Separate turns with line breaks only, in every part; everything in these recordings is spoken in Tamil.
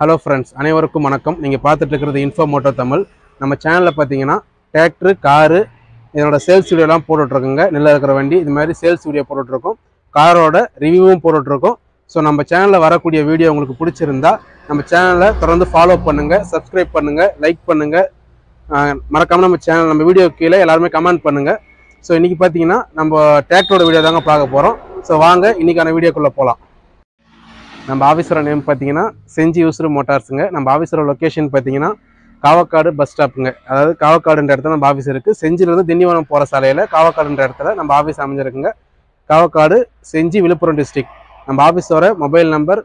ஹலோ ஃப்ரெண்ட்ஸ் அனைவருக்கும் வணக்கம். நீங்கள் பார்த்துட்டு இருக்கிறது இன்ஃபோ மோட்டோ தமிழ். நம்ம சேனலில் பார்த்தீங்கன்னா டிராக்டரு காரு இதனோட சேல்ஸ் வீடியோலாம் போட்டுட்ருக்கோங்க நெல்ல இருக்கிற வண்டி இது மாதிரி சேல்ஸ் வீடியோ போட்டுட்ருக்கோம் காரோட ரிவ்யூவும் போட்டுட்ருக்கோம் ஸோ நம்ம சேனலில் வரக்கூடிய வீடியோ உங்களுக்கு பிடிச்சிருந்தா நம்ம சேனலை தொடர்ந்து ஃபாலோ பண்ணுங்கள் சப்ஸ்கிரைப் பண்ணுங்கள் லைக் பண்ணுங்கள் மறக்காமல் நம்ம சேனல் நம்ம வீடியோ கீழே எல்லாருமே கமெண்ட் பண்ணுங்கள் ஸோ இன்றைக்கி பார்த்தீங்கன்னா நம்ம டிராக்டரோட வீடியோ தாங்க பார்க்க போகிறோம் ஸோ வாங்க இன்றைக்கான வீடியோக்குள்ளே போகலாம் நம்ம ஆஃபீஸரோட நேம் பார்த்தீங்கன்னா செஞ்சி யூஸ்ரு மோட்டார்ஸுங்க. நம்ம ஆஃபீஸரோட லொக்கேஷன் பார்த்தீங்கன்னா காவக்காடு பஸ் ஸ்டாப்புங்க அதாவது காவக்காடுன்ற இடத்துல நம்ம ஆஃபீஸ் இருக்குது செஞ்சிலேருந்து திண்டிவனம் போகிற சாலையில் காவக்காடுன்ற இடத்துல நம்ம ஆஃபீஸ் அமைஞ்சிருக்குங்க. காவக்காடு செஞ்சி விழுப்புரம் டிஸ்ட்ரிக் நம்ம ஆஃபீஸோட மொபைல் நம்பர்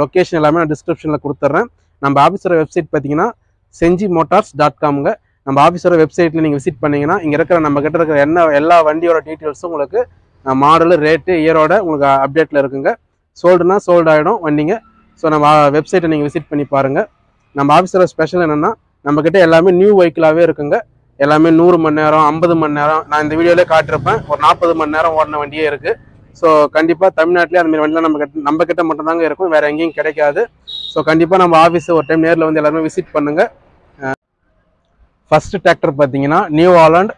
லொக்கேஷன் எல்லாமே நான் டிஸ்கிரிப்ஷனில் கொடுத்துட்றேன் நம்ம ஆஃபீஸோட வெப்சைட் பார்த்தீங்கன்னா செஞ்சி மோட்டார்ஸ் டாட் காமுங்க நம்ம ஆஃபீஸோட வெப்சைட்டில் நீங்கள் விசிட் பண்ணிங்கன்னா இங்கே இருக்கிற நம்ம கிட்ட இருக்கிற என்ன எல்லா வண்டியோட டீட்டெயில்ஸும் உங்களுக்கு மாடலு ரேட்டு இயரோட உங்களுக்கு அப்டேட்டில் இருக்குங்க. சோல்டுனா சோல்டு ஆகிடும் வண்டிங்க. ஸோ நம்ம வெப்சைட்டை நீங்கள் விசிட் பண்ணி பாருங்கள் நம்ம ஆஃபீஸோட ஸ்பெஷல் என்னென்னா நம்மக்கிட்ட எல்லாமே நியூ வெஹிக்கிளாகவே இருக்குங்க. எல்லாமே நூறு மணி நேரம் ஐம்பது மணி நேரம். நான் இந்த வீடியோவிலே காட்டிருப்பேன். ஒரு நாற்பது மணி நேரம் ஓடின வண்டியே இருக்குது ஸோ கண்டிப்பாக தமிழ்நாட்டிலே அந்தமாரி வண்டிலாம் நம்ம கிட்ட நம்ம கிட்ட மட்டும்தாங்க இருக்கும். வேறு எங்கேயும் கிடைக்காது. ஸோ கண்டிப்பாக நம்ம ஆஃபீஸை ஒரு டைம் நேரில் வந்து எல்லாருமே விசிட் பண்ணுங்கள் ஃபஸ்ட்டு டிராக்டர் பார்த்தீங்கன்னா நியூ ஆலாண்ட்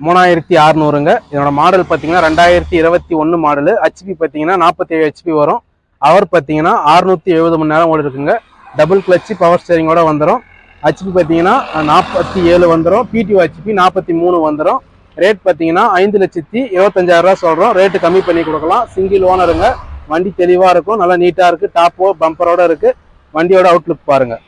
மூணாயிரத்தி அறநூறுங்க. இதோட மாடல் பார்த்தீங்கன்னா ரெண்டாயிரத்தி இருபத்தி ஒன்று மாடலு ஹெச்பி பார்த்தீங்கன்னா நாற்பத்தேழு ஹெச்பி வரும். அவர் பார்த்தீங்கன்னா அறுநூற்றி எழுபது மணி நேரம் ஓடி இருக்குங்க. டபுள் கிளச்சு பவர் ஸ்டேரிங்கோட வந்துடும் ஹெச்பி பார்த்தீங்கன்னா நாற்பத்தி ஏழு வந்துடும் பிடிஓ ஹெச்பி நாற்பத்தி மூணு வந்துடும் ரேட் பார்த்தீங்கன்னா ஐந்து லட்சத்தி இருபத்தஞ்சாயிரரூவா சொல்கிறோம் ரேட்டு கம்மி பண்ணி கொடுக்கலாம். சிங்கிள் ஓனருங்க வண்டி தெளிவாக இருக்கும். நல்லா நீட்டாக இருக்குது டாப்போ பம்பரோட இருக்குது வண்டியோட அவுட்லுக் பாருங்கள்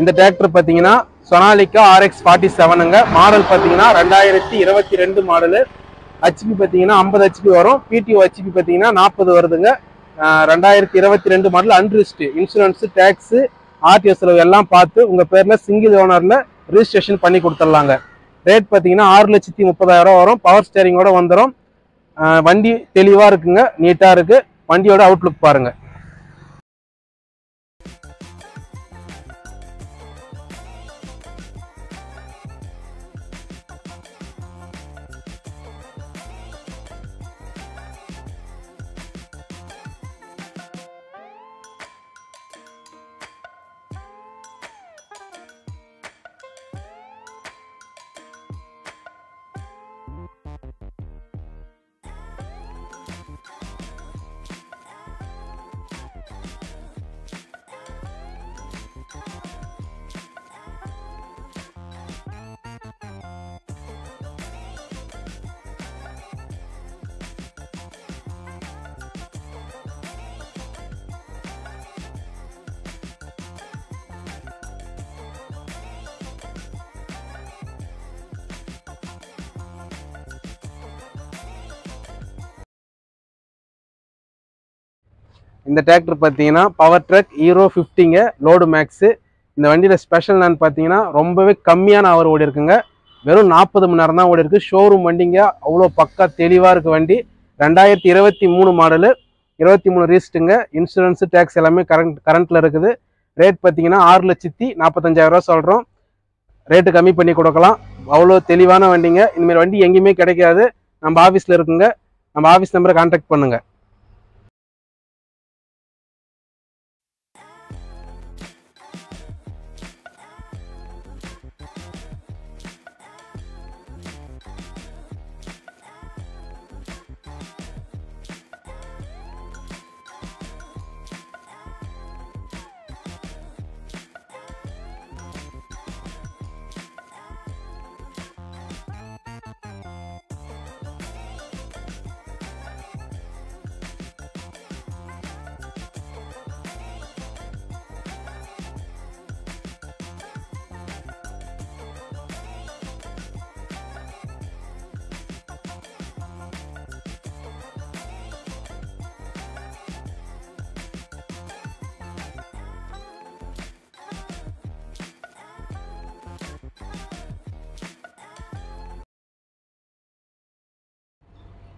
இந்த டிராக்டர் பார்த்தீங்கன்னா சொனாலிக்கா ஆர்எக்ஸ் ஃபார்ட்டி செவனுங்க மாடல் பார்த்தீங்கன்னா ரெண்டாயிரத்தி இருபத்தி ரெண்டு மாடலு ஹெச்பி பார்த்தீங்கன்னா ஐம்பது ஹெச்பி வரும். பிடிஓ ஹெச்பி பார்த்தீங்கன்னா நாற்பது வருதுங்க. ரெண்டாயிரத்தி இருபத்தி ரெண்டு மாடல் அன்ரிஸ்ட் இன்சூரன்ஸு டேக்ஸு ஆர்டிஓ செலவு எல்லாம் பார்த்து உங்கள் பேரில் சிங்கிள் ஓனரில் ரிஜிஸ்ட்ரேஷன் பண்ணி கொடுத்துடலாங்க. ரேட் பார்த்தீங்கன்னா ஆறு லட்சத்தி முப்பதாயிரம் வரும். பவர் ஸ்டேரிங்கோட வந்துடும் வண்டி தெளிவாக இருக்குங்க. நீட்டாக இருக்குது வண்டியோட அவுட்லுக் பாருங்கள் இந்த டிராக்டர் பார்த்தீங்கன்னா பவர் ட்ரக் ஹீரோ ஃபிஃப்டிங்க லோடு மேக்ஸு இந்த வண்டியில் ஸ்பெஷல் என்னன்னு பார்த்தீங்கன்னா ரொம்பவே கம்மியான அவர் ஓடி இருக்குங்க. வெறும் நாற்பது மணி நேரம் தான் ஓடி இருக்குது ஷோரூம் வண்டிங்க அவ்வளோ பக்கா தெளிவாக இருக்குது வண்டி. ரெண்டாயிரத்தி இருபத்தி மூணு மாடலு இருபத்தி மூணு ரீஸ்ட்டுங்க இன்சூரன்ஸு டேக்ஸ் எல்லாமே கரண்ட் கரண்ட்டில் இருக்குது. ரேட் பார்த்தீங்கன்னா ஆறு லட்சத்தி நாற்பத்தஞ்சாயிரம் ரூபா சொல்கிறோம் ரேட்டு கம்மி பண்ணி கொடுக்கலாம். அவ்வளோ தெளிவான வண்டிங்க. இந்தமாரி வண்டி எங்கேயுமே கிடைக்காது. நம்ம ஆஃபீஸில் இருக்குங்க. நம்ம ஆஃபீஸ் நம்பரை கான்டாக்ட் பண்ணுங்கள்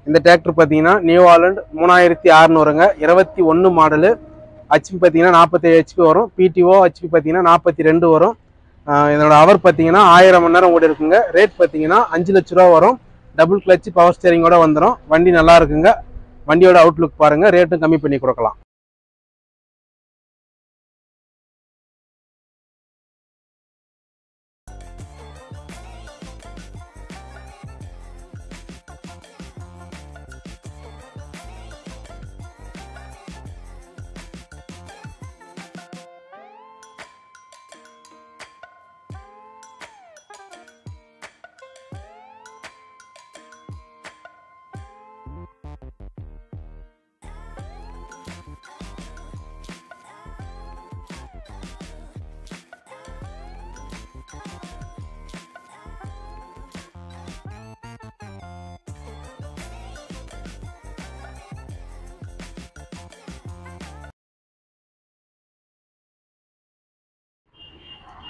இந்த டிராக்டர் பார்த்தீங்கன்னா நியூ ஆலண்ட் மூணாயிரத்தி அறநூறுங்க. இருபத்தி ஒன்று மாடலு ஹெச்பி பார்த்தீங்கன்னா நாற்பத்தேழு ஹெச்பி வரும். பிடிஓ ஹெச்பி பார்த்தீங்கன்னா நாற்பத்தி ரெண்டு வரும். இதனோட அவர் பார்த்தீங்கன்னா ஆயிரம் மணி நேரம் ஓடி இருக்குங்க. ரேட் பார்த்தீங்கன்னா அஞ்சு லட்ச ரூபா வரும். டபுள் கிளச் பவர் ஸ்டேரிங்கோட வந்துடும் வண்டி நல்லா இருக்குங்க. வண்டியோட அவுட்லுக் பாருங்கள் ரேட்டும் கம்மி பண்ணி கொடுக்கலாம்.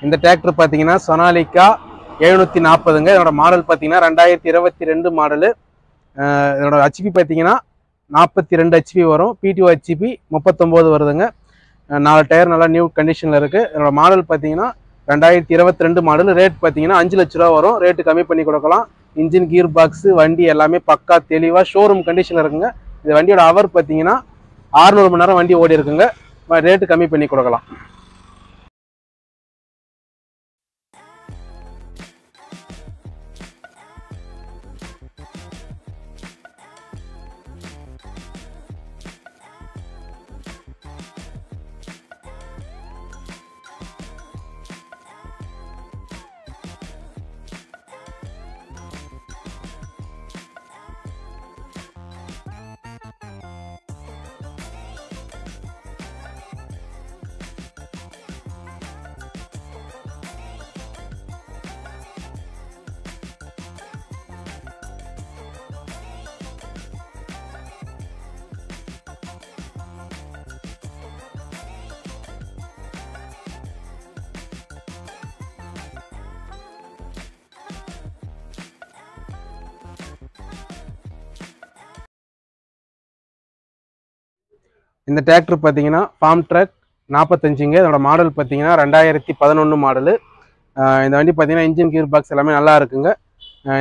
இந்த டிராக்டர் பார்த்தீங்கன்னா சொனாலிக்கா எழுநூற்றி நாற்பதுங்க இதோட மாடல் பார்த்தீங்கன்னா ரெண்டாயிரத்தி இருபத்தி ரெண்டு மாடலு இதோட ஹெச்பி பார்த்தீங்கன்னா நாற்பத்தி ரெண்டு ஹெச்பி வரும். பிடிஓ ஹெச்பி முப்பத்தொம்போது வருதுங்க. நாலு டயர் நல்லா நியூ கண்டிஷனில் இருக்குது இதோட மாடல் பார்த்தீங்கன்னா ரெண்டாயிரத்தி இருபத்தி ரெண்டு மாடல் ரேட் பார்த்தீங்கன்னா அஞ்சு லட்ச ரூபா வரும். ரேட்டு கம்மி பண்ணி கொடுக்கலாம். இன்ஜின் கீர் பாக்ஸு வண்டி எல்லாமே பக்கா தெளிவாக ஷோரூம் கண்டிஷனில் இருக்குங்க. இந்த வண்டியோட அவர் பார்த்தீங்கன்னா 600 மணி நேரம் வண்டி ஓடி இருக்குங்க ரேட்டு கம்மி பண்ணி கொடுக்கலாம். இந்த டிராக்டர் பார்த்தீங்கன்னா ஃபார்ம் ட்ரக் நாற்பத்தஞ்சுங்க இதோட மாடல் பார்த்தீங்கன்னா ரெண்டாயிரத்தி பதினொன்று மாடலு இந்த வண்டி பார்த்தீங்கன்னா இன்ஜின் கீர் பாக்ஸ் எல்லாமே நல்லா இருக்குங்க.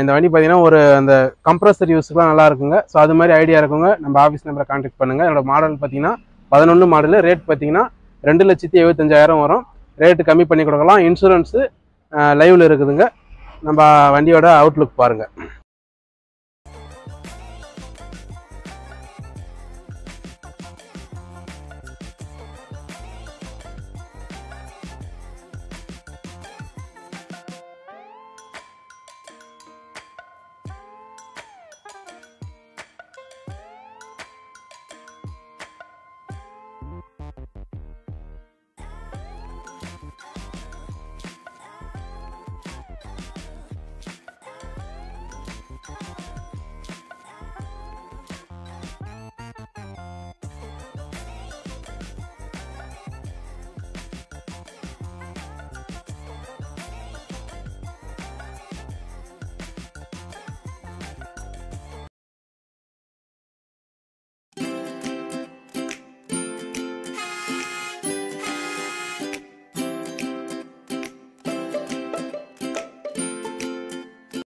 இந்த வண்டி பார்த்தீங்கன்னா ஒரு அந்த கம்ப்ரஸர் யூஸ்க்குலாம் நல்லா இருக்குங்க. ஸோ அது மாதிரி ஐடியா இருக்குங்க. நம்ம ஆஃபீஸ் நம்பரை கான்டாக்ட் பண்ணுங்கள் என்னோட மாடல் பார்த்தீங்கன்னா பதினொன்று மாடலு ரேட் பார்த்தீங்கன்னா ரெண்டு லட்சத்தி எழுபத்தஞ்சாயிரம் வரும். ரேட்டு கம்மி பண்ணி கொடுக்கலாம். இன்சூரன்ஸு லைவில் இருக்குதுங்க. நம்ம வண்டியோட அவுட்லுக் பாருங்கள்